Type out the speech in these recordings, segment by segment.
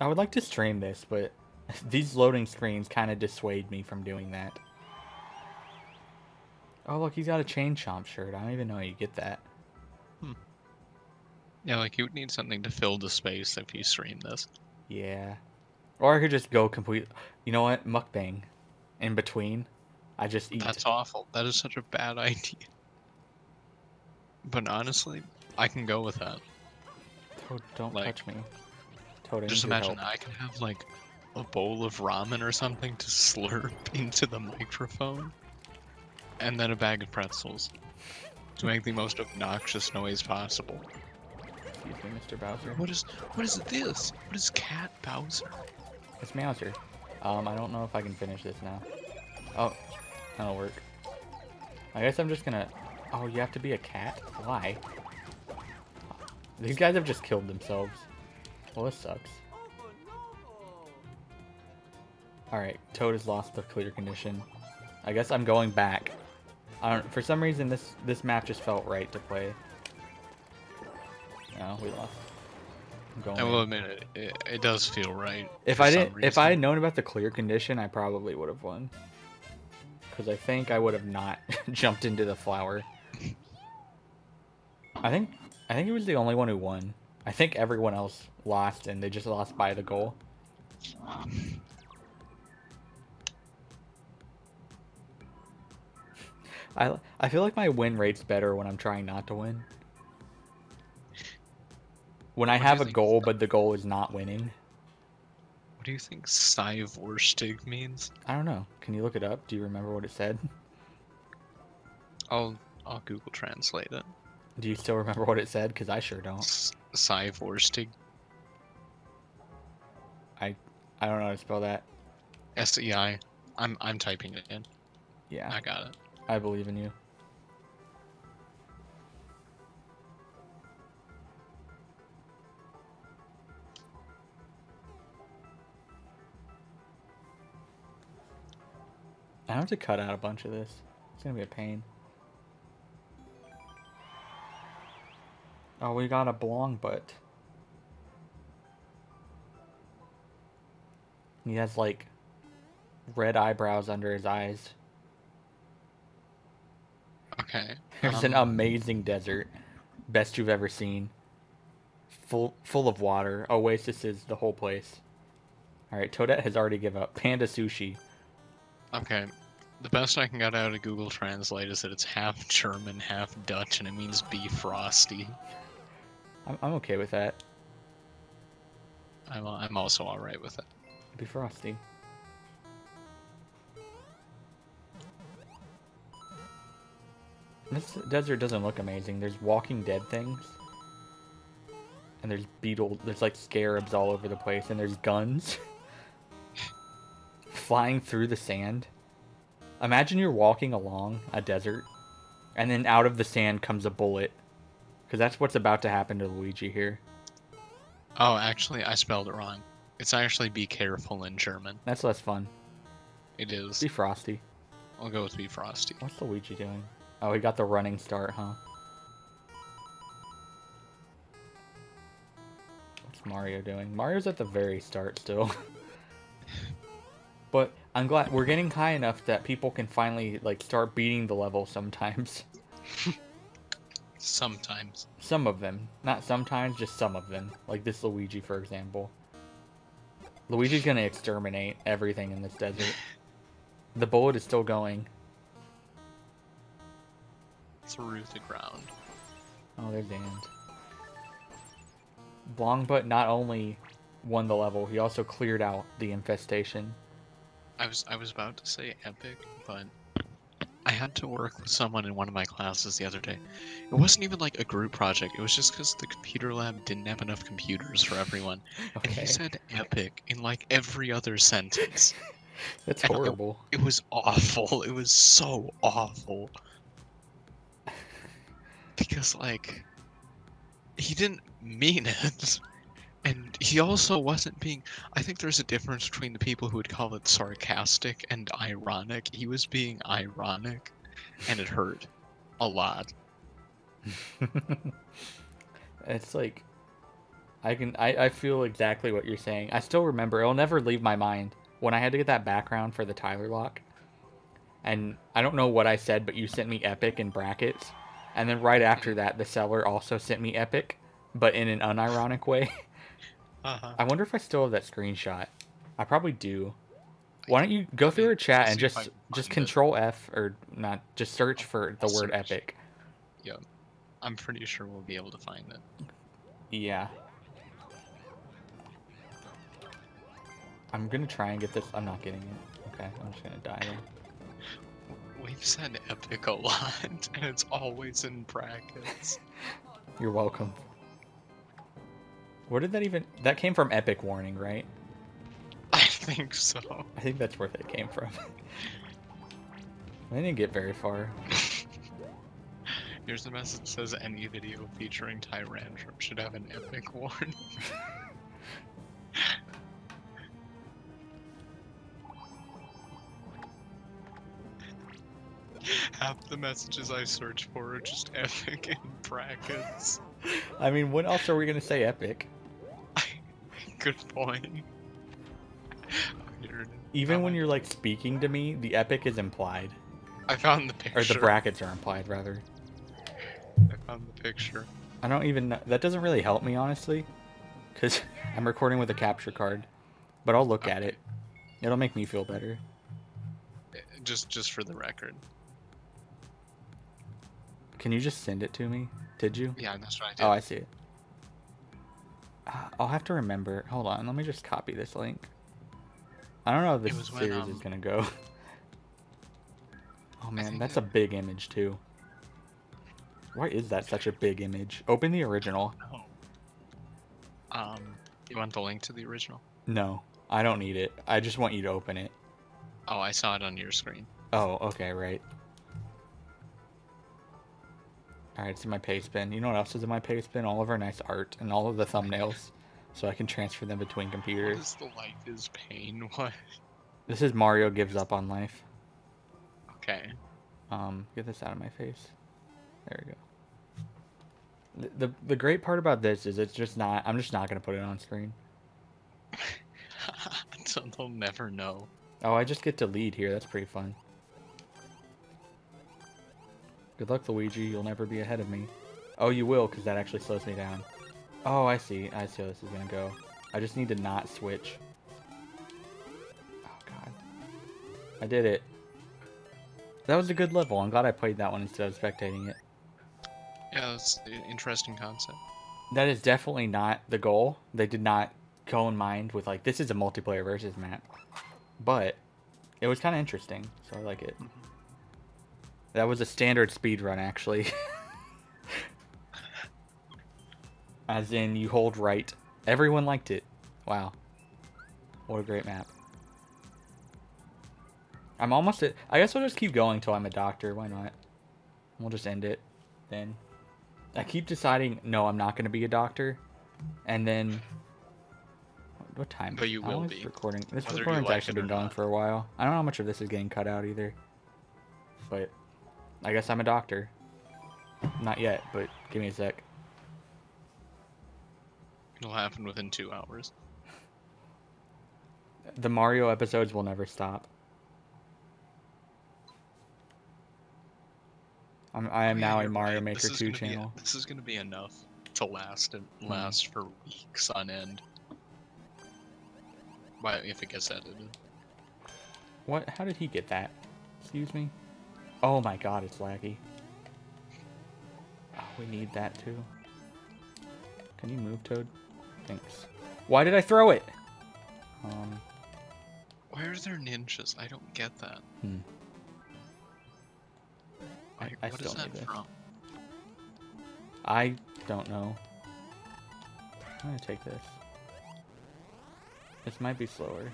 I would like to stream this, but these loading screens kind of dissuade me from doing that. Oh, look, he's got a Chain Chomp shirt. I don't even know how you get that. Hmm. Yeah, like you would need something to fill the space if you stream this. Yeah. Or I could just go complete. You know what? Mukbang. In between, I just eat. That's awful. That is such a bad idea. But honestly, I can go with that. Oh, don't like, touch me. Just imagine help. I can have like a bowl of ramen or something to slurp into the microphone, and then a bag of pretzels to make the most obnoxious noise possible. Excuse me, Mr. Bowser. What is what is this? What is Cat Bowser? It's Mouser. Um, I don't know if I can finish this now. Oh, that'll work. I guess I'm just gonna... Oh, you have to be a cat? Why? These guys have just killed themselves. Well, this sucks. Alright, Toad has lost the clear condition. I guess I'm going back. I don't, for some reason, this, this map just felt right to play. No, we lost. I'm going I will admit it, it, it does feel right. If I didn't, if I had known about the clear condition, I probably would have won. Because I think I would have not jumped into the flower. I think, I think he was the only one who won. I think everyone else lost, and they just lost by the goal. I I feel like my win rate's better when I'm trying not to win. When I What have a goal, but the goal is not winning. What do you think Cyvorstig means? I don't know. Can you look it up? Do you remember what it said? I'll I'll Google Translate it. Do you still remember what it said? Because I sure don't. S- Cyvorstig. I don't know how to spell that. S E I. I'm I'm typing it in. Yeah, I got it. I believe in you. I have to cut out a bunch of this. It's gonna be a pain. Oh, we got a blong butt. He has like red eyebrows under his eyes. Okay. There's an um, amazing desert, best you've ever seen. Full full of water. Oasis is the whole place. All right, Toadette has already give up. Panda sushi. Okay. The best I can get out of Google Translate is that it's half German, half Dutch, and it means be frosty. I'm, I'm okay with that. I'm I'm also alright with it. Be frosty. This desert doesn't look amazing. There's Walking Dead things. And there's beetle. There's like scarabs all over the place, and there's guns flying through the sand. Imagine you're walking along a desert, and then out of the sand comes a bullet, because that's what's about to happen to Luigi here. Oh, actually, I spelled it wrong. It's actually be careful in German. That's less fun. It is. Be frosty. I'll go with be frosty. What's Luigi doing? Oh, he got the running start, huh? What's Mario doing? Mario's at the very start still. but I'm glad we're getting high enough that people can finally like start beating the level sometimes. Sometimes. Some of them. Not sometimes, just some of them. Like this Luigi, for example. Luigi's gonna exterminate everything in this desert. The bullet is still going. Through the ground. Oh, there's the end. Longbutt not only won the level, he also cleared out the infestation. I was I was about to say epic, but I had to work with someone in one of my classes the other day. It wasn't even like a group project. It was just because the computer lab didn't have enough computers for everyone, and he said epic in like every other sentence. that's and it- horrible. It was awful. It was so awful. Because like he didn't mean it. And he also wasn't being I think there's a difference between the people who would call it sarcastic and ironic. He was being ironic and it hurt a lot. it's like I can I, I feel exactly what you're saying. I still remember it'll never leave my mind when I had to get that background for the Tyler lock. And I don't know what I said, but you sent me epic in brackets. And then right after mm-hmm. that the seller also sent me epic, but in an unironic way. Uh-huh. I wonder if I still have that screenshot. I probably do. Why don't you go through a chat and see if I just just find it. control F or not just search for the I'll word search. epic. I'm pretty sure we'll be able to find it. Yeah. I'm gonna try and get this. I'm not getting it. Okay, I'm just gonna die. We've said epic a lot, and it's always in brackets. You're welcome. Where did that even? That came from Epic Warning, right? I think so. I think that's where that came from. I didn't get very far. Here's the message that says any video featuring Tyrantrum should have an epic warning. Half the messages I search for are just epic in brackets. I mean, what else are we gonna say epic? Good point. Even Oh when you're like speaking to me, the epic is implied, I found the picture. or the brackets are implied rather. I found the picture. I don't even. Know, that doesn't really help me honestly, because I'm recording with a capture card. But I'll look at it. It'll make me feel better. Uh, Just, just for the record. Can you just send it to me? Did you? Yeah, that's right. Oh, I see it. I'll have to remember. Hold on, let me just copy this link. I don't know if this was when, series is um, gonna go. Oh man, that's a big image too. Why is that such a big image? Open the original. Um, you want the link to the original? No, I don't need it. I just want you to open it. Oh, I saw it on your screen. Oh, okay, right. Alright, it's in my paste bin. You know what else is in my paste bin? All of our nice art and all of the thumbnails. So I can transfer them between What computers. is the life is pain? What? This is Mario Gives Up on Life. Okay. Um, get this out of my face. There we go. The, the the great part about this is it's just not. I'm just not gonna put it on screen. so they'll never know. Oh, I just get to lead here. That's pretty fun. Good luck, Luigi. You'll never be ahead of me. Oh, you will, because that actually slows me down. Oh, I see. I see how this is gonna go. I just need to not switch. Oh god. I did it. That was a good level. I'm glad I played that one instead of spectating it. Yeah, that's an interesting concept. That is definitely not the goal. They did not go in mind with like this is a multiplayer versus map, but it was kind of interesting, so I like it. Mm-hmm. That was a standard speed run actually. As in you hold right. Everyone liked it. Wow. What a great map. I'm almost at I guess I'll just keep going till I'm a doctor. Why not? We'll just end it then. I keep deciding no, I'm not going to be a doctor, and then what time? But you will be, Recording. This whether recording's like actually been going for a while. I don't know how much of this is getting cut out either, but I guess I'm a doctor. Not yet, but give me a sec. It'll happen within two hours. The Mario episodes will never stop. I'm, I am Oh, yeah, now a Mario right. Maker 2 gonna be- channel. this is gonna be enough to last and Hmm. last for weeks on end. Why, if it gets edited. What? How did he get that? Excuse me? Oh my god, it's laggy. Oh, we need that too. Can you move, Toad? Thanks. Why did I throw it? Um, Why are there ninjas? I don't get that. Hmm. I- I what is still need that from? I don't know. I'm gonna take this. This might be slower.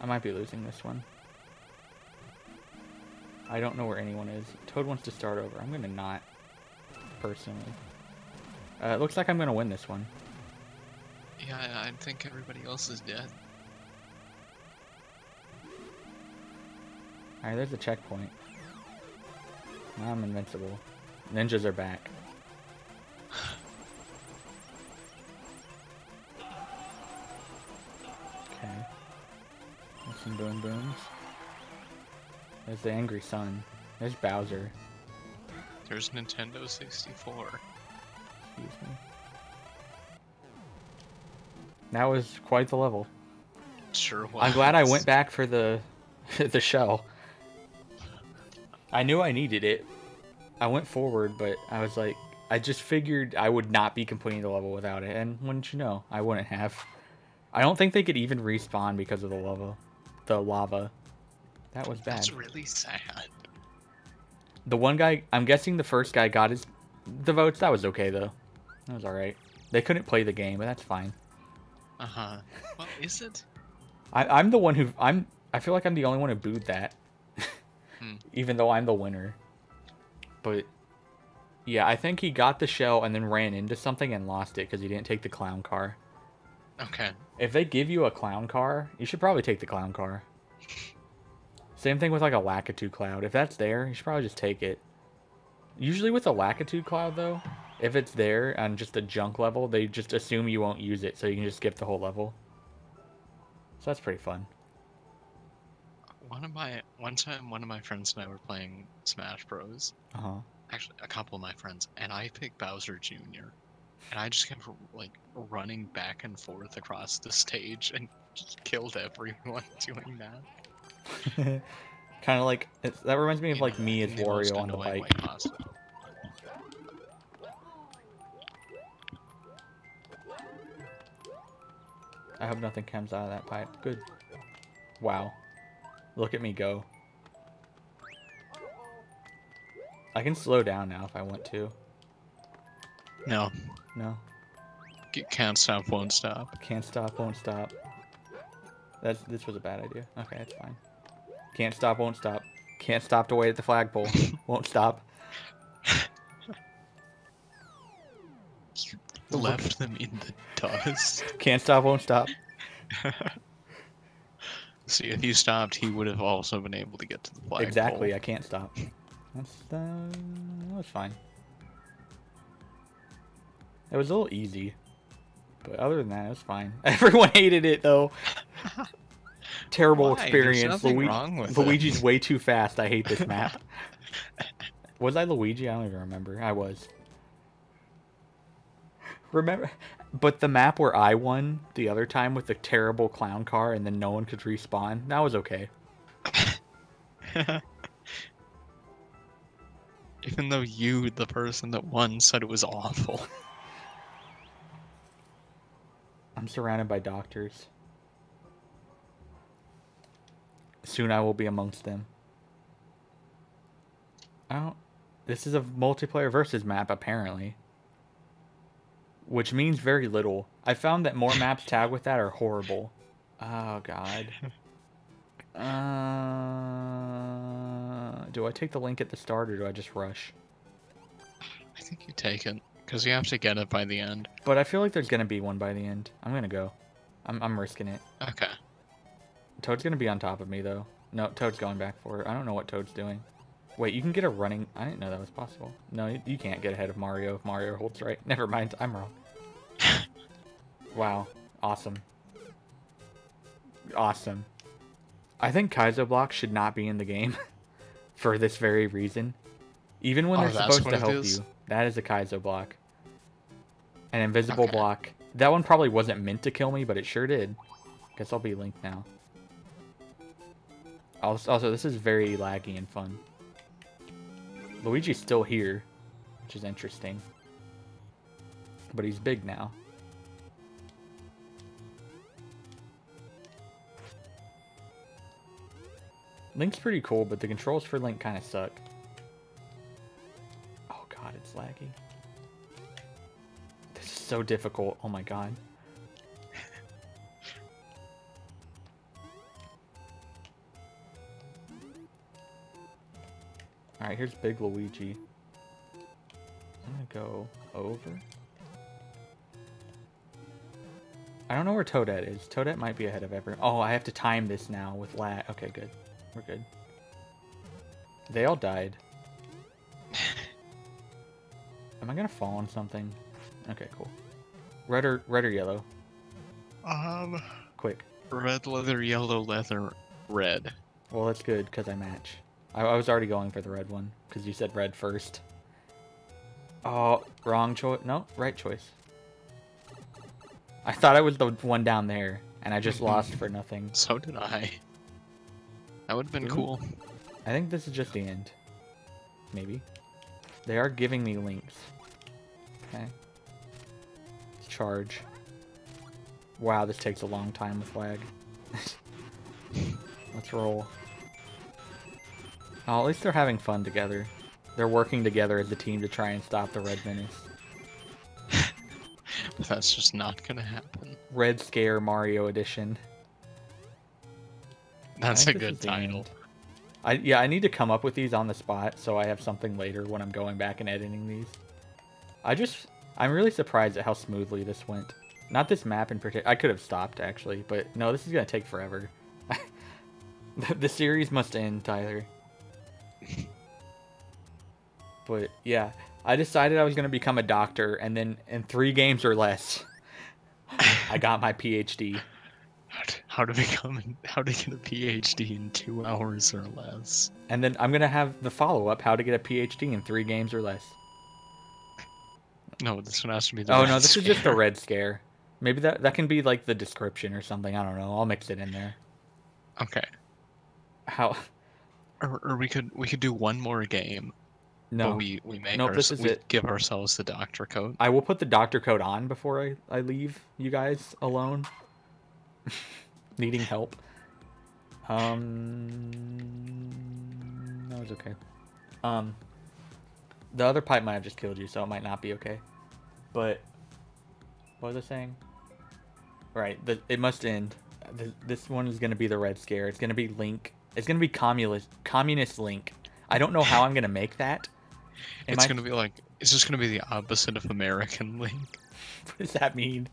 I might be losing this one. I don't know where anyone is. Toad wants to start over. I'm gonna not, personally. Uh, it looks like I'm gonna win this one. Yeah, I think everybody else is dead. Alright, there's a checkpoint. I'm invincible. Ninjas are back. Okay. Some boom booms. There's the angry sun. There's Bowser. There's Nintendo 64. Excuse me. That was quite the level. Sure was. I'm glad I went back for the the shell. I knew I needed it. I went forward, but I was like, I just figured I would not be completing the level without it, and wouldn't you know, I wouldn't have. I don't think they could even respawn because of the lava. The lava. That was bad. That's really sad. The one guy, I'm guessing the first guy got his the votes. That was okay though. That was all right. They couldn't play the game, but that's fine. Uh huh. Well, is it? I, I'm the one who I'm. I feel like I'm the only one who booed that, Hmm. even though I'm the winner. But yeah, I think he got the shell and then ran into something and lost it because he didn't take the clown car. Okay. If they give you a clown car, you should probably take the clown car. Same thing with like a Lakitu cloud. If that's there, you should probably just take it. Usually with a Lakitu cloud though, if it's there on just a junk level, they just assume you won't use it, so you can just skip the whole level. So that's pretty fun. One of my one time, one of my friends and I were playing Smash Bros. Uh huh. Actually, a couple of my friends, and I picked Bowser Jr. And I just kept like running back and forth across the stage and just killed everyone doing that. kind of like it's, that reminds me of like me as in the most Wario on the bike. I hope nothing comes out of that pipe. Good. Wow. Look at me go. I can slow down now if I want to. No, No. can't stop, won't stop. Can't stop, won't stop. That's this was a bad idea. Okay, it's fine. Can't stop, won't stop. Can't stop to wait at the flagpole. won't stop. Look- Left them in the dust. Can't stop, won't stop. See, if you stopped, he would have also been able to get to the flagpole. Exactly, I can't stop. That's uh, that fine. It was a little easy, but other than that, it was fine. Everyone hated it though. Terrible Why? Experience. nothing Lui- wrong with it. Luigi's way too fast. I hate this map. was I Luigi? I don't even remember. I was. Remember, but the map where I won the other time with the terrible clown car and then no one could respawn, that was okay. Even though you, the person that won, said it was awful. I'm surrounded by doctors. Soon I will be amongst them. I don't. This is a multiplayer versus map, apparently. Which means very little. I found that more maps tagged with that are horrible. Oh, God. Uh, do I take the link at the start or do I just rush? I think you take it, because you have to get it by the end. But I feel like there's going to be one by the end. I'm going to go. I'm, I'm risking it. Okay. Toad's gonna be on top of me though. No, Toad's going back for it. I don't know what Toad's doing. Wait, you can get a running. I didn't know that was possible. No, you, you can't get ahead of Mario if Mario holds right. Never mind, I'm wrong. wow, awesome. Awesome. I think Kaizo blocks should not be in the game for this very reason. Even when Oh, they're supposed to help is? you. That is a Kaizo block. An invisible Okay. block. That one probably wasn't meant to kill me, but it sure did. Guess I'll be Link now. Also, this is very laggy and fun. Luigi's still here, which is interesting. But he's big now. Link's pretty cool, but the controls for Link kind of suck. Oh god, it's laggy. This is so difficult. Oh my god. Alright, here's Big Luigi. I'm gonna go over. I don't know where Toadette is. Toadette might be ahead of everyone. Oh, I have to time this now with Lat. Okay, good. We're good. They all died. Am I gonna fall on something? Okay, cool. Red or red or yellow? Um, Quick. red leather, yellow leather, red. Well, that's good because I match. I, I was already going for the red one because you said red first. Oh, wrong choice. No, right choice. I thought I was the one down there, and I just lost for nothing. So did I. That would have been Really? cool. I think this is just the end. Maybe. They are giving me links. Okay. Let's charge. Wow, this takes a long time with lag. Let's roll. Oh, at least they're having fun together. They're working together as a team to try and stop the Red Menace. That's just not gonna happen. Red Scare Mario Edition. That's a good title. I yeah, I need to come up with these on the spot so I have something later when I'm going back and editing these. I just I'm really surprised at how smoothly this went. Not this map in particular. I could have stopped actually, but no, this is gonna take forever. the, the series must end, Tyler. but yeah, I decided I was gonna become a doctor, and then in three games or less, I got my PhD. How to, become how to get a PhD in two hours or less. And then I'm gonna have the follow up: how to get a PhD in three games or less. No, this one has to be the. Oh no, this is just a red scare. Maybe that that can be like the description or something. I don't know. I'll mix it in there. Okay. How? Or, or we could we could do one more game. No, But we we make Nope, ours, this is it. give ourselves the doctor code. I will put the doctor code on before I I leave you guys alone. Needing help. Um, that was okay. Um, the other pipe might have just killed you, so it might not be okay. But what was I saying? Right, the, it must end. Th this one is gonna be the red scare. It's gonna be Link. It's gonna be communist communist Link. I don't know how I'm gonna make that. Am it's I- gonna be like it's just gonna be the opposite of American Link. What does that mean?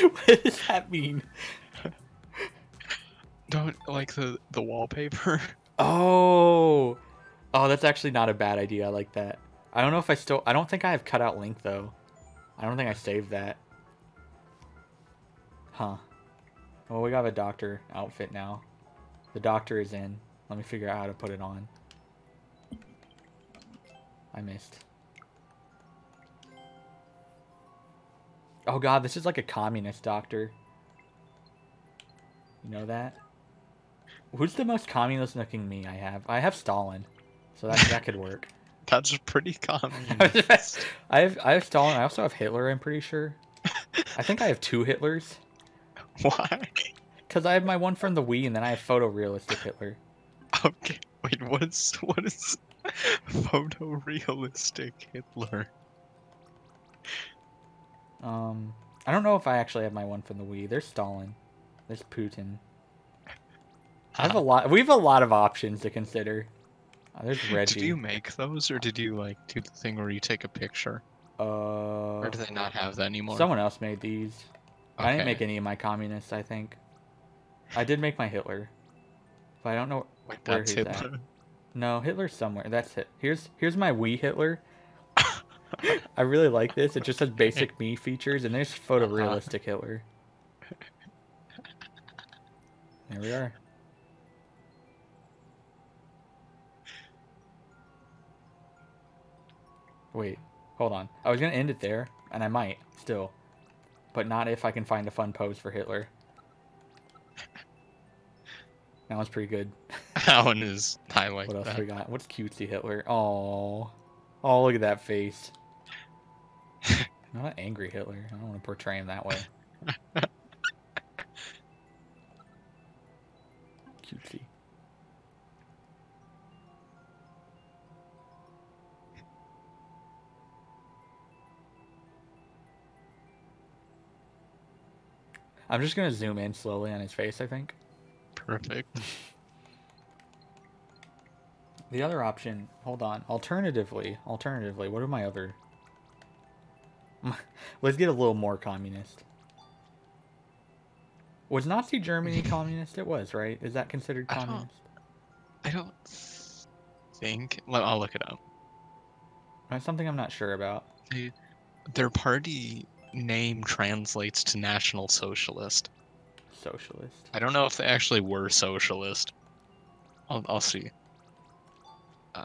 what does that mean? Don't like the the wallpaper. Oh, oh, that's actually not a bad idea. I like that. I don't know if I still. I don't think I have cut out Link though. I don't think I saved that. Huh. Well, we got a doctor outfit now. The doctor is in. Let me figure out how to put it on. I missed. Oh god, this is like a communist doctor. You know that? Who's the most communist looking me I have? I have Stalin. So that that could work. That's pretty common. I have I have Stalin. I also have Hitler, I'm pretty sure. I think I have two Hitlers. Why? Because I have my one from the Wii and then I have photorealistic Hitler. Okay. Wait, what is what is photorealistic Hitler? Um I don't know if I actually have my one from the Wii. There's Stalin. There's Putin. I have a lot we have a lot of options to consider. Uh, there's Reggie. Did you make those, or did you like do the thing where you take a picture, uh or do they not have that anymore? someone else made these. I didn't make any of my communists, I think. I did make my Hitler. But I don't know Wait, where he's at. Hitler. No, Hitler's somewhere. That's it. Here's here's my Wii Hitler. I really like this. It just has basic me features, and there's photorealistic uh-huh. Hitler. There we are. Wait, hold on. I was gonna end it there, and I might still, but not if I can find a fun pose for Hitler. That one's pretty good. that one is. I like What else that. we got? What's cutesy Hitler? Oh, oh, look at that face. Not an angry Hitler. I don't want to portray him that way. cutesy. I'm just gonna zoom in slowly on his face. I think. Perfect. The other option, hold on. Alternatively, alternatively, what are my other? Let's get a little more communist. Was Nazi Germany communist? It was, right? Is that considered I don't- communist? I don't think. Well, I'll look it up. That's something I'm not sure about. Their party name translates to National Socialist. Socialist. I don't know if they actually were socialist. I'll, I'll see. Uh,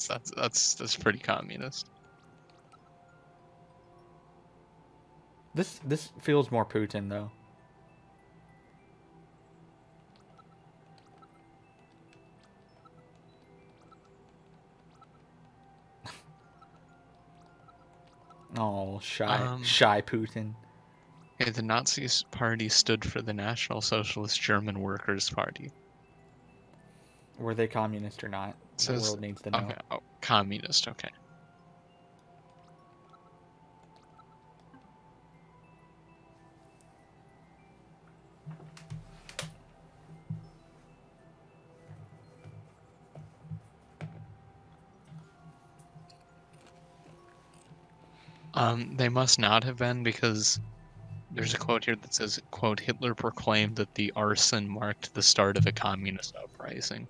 So that's that's that's pretty communist. This this feels more Putin though. Oh, shy Um, shy Putin. Okay, the Nazi Party stood for the National Socialist German Workers' Party. Were they communist or not? The world needs to know. Okay, oh, communist. Okay. Um, they must not have been because there's a quote here that says, "quote Hitler proclaimed that the arson marked the start of a communist uprising."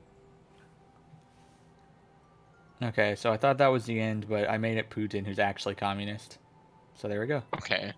Okay, so I thought that was the end, but I made it Putin, who's actually communist. So there we go. Okay,